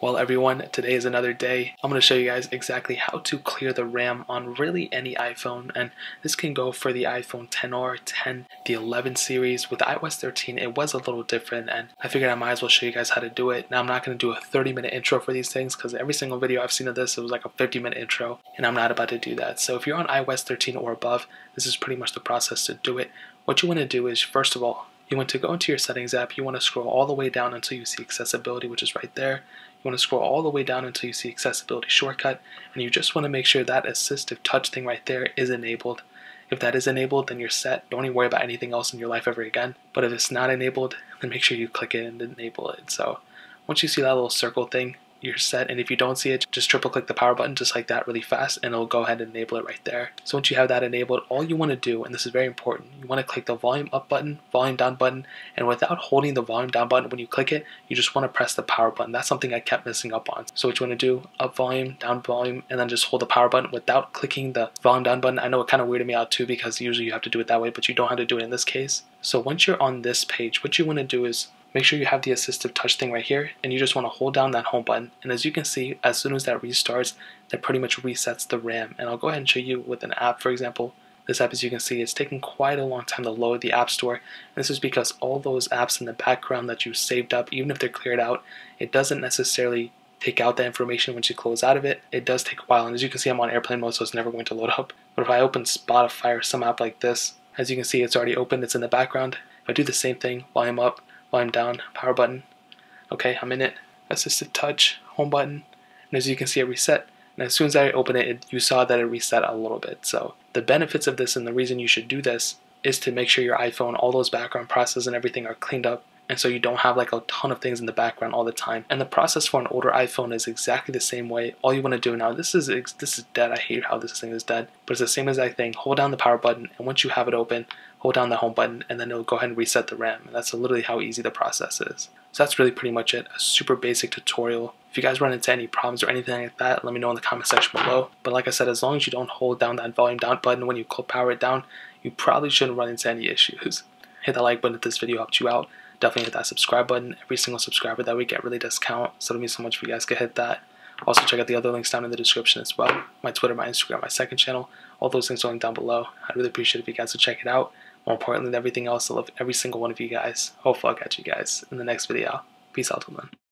Well everyone, today is another day. I'm going to show you guys exactly how to clear the RAM on really any iPhone and this can go for the iPhone 10R, 10, the 11 series. With iOS 13 it was a little different and I figured I might as well show you guys how to do it. Now I'm not going to do a 30 minute intro for these things because every single video I've seen of this it was like a 50 minute intro and I'm not about to do that. So if you're on iOS 13 or above, this is pretty much the process to do it. What you want to do is first of all, you want to go into your settings app, you want to scroll all the way down until you see accessibility, which is right there. Want to scroll all the way down until you see accessibility shortcut, and you just want to make sure that assistive touch thing right there is enabled. If that is enabled, then you're set. Don't even worry about anything else in your life ever again. But if it's not enabled, then make sure you click it and enable it. So once you see that little circle thing, you're set and if you don't see it just triple click the power button just like that really fast and it'll go ahead and enable it right there. So once you have that enabled all you want to do and this is very important you want to click the volume up button volume down button and without holding the volume down button when you click it you just want to press the power button. That's something I kept missing up on. So what you want to do up volume down volume and then just hold the power button without clicking the volume down button. I know it kind of weirded me out too because usually you have to do it that way but you don't have to do it in this case. So once you're on this page what you want to do is make sure you have the assistive touch thing right here and you just want to hold down that home button. And as you can see as soon as that restarts that pretty much resets the RAM. And I'll go ahead and show you with an app for example. This app as you can see it's taking quite a long time to load the app store. This is because all those apps in the background that you saved up even if they're cleared out it doesn't necessarily take out the information once you close out of it. It does take a while. And as you can see I'm on airplane mode so it's never going to load up. But if I open Spotify or some app like this as you can see it's already open it's in the background. If I do the same thing while I'm up volume down, power button. Okay, I'm in it. Assistive touch, home button. And as you can see, it reset. And as soon as I open it, it, you saw that it reset a little bit. So the benefits of this and the reason you should do this is to make sure your iPhone, all those background processes and everything are cleaned up and so you don't have like a ton of things in the background all the time. And the process for an older iPhone is exactly the same way. All you want to do now, this is this is dead. I hate how this thing is dead, but it's the same exact thing. Hold down the power button, and once you have it open, hold down the home button, and then it'll go ahead and reset the RAM. And that's literally how easy the process is. So that's really pretty much it. A super basic tutorial. If you guys run into any problems or anything like that, let me know in the comment section below. But like I said, as long as you don't hold down that volume down button when you power it down, you probably shouldn't run into any issues. Hit that like button if this video helped you out definitely hit that subscribe button. Every single subscriber that we get really does count, so it means so much if you guys could hit that. Also, check out the other links down in the description as well. My Twitter, my Instagram, my second channel. All those links are linked down below. I'd really appreciate if you guys would check it out. More importantly than everything else, I love every single one of you guys. Hopefully I'll catch you guys in the next video. Peace out then.